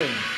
Amen.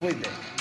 Muy bien.